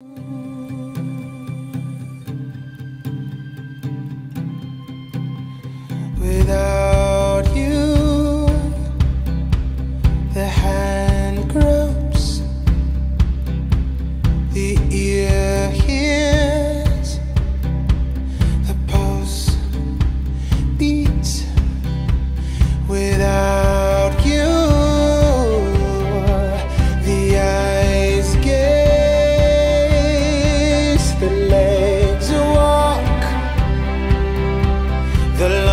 you the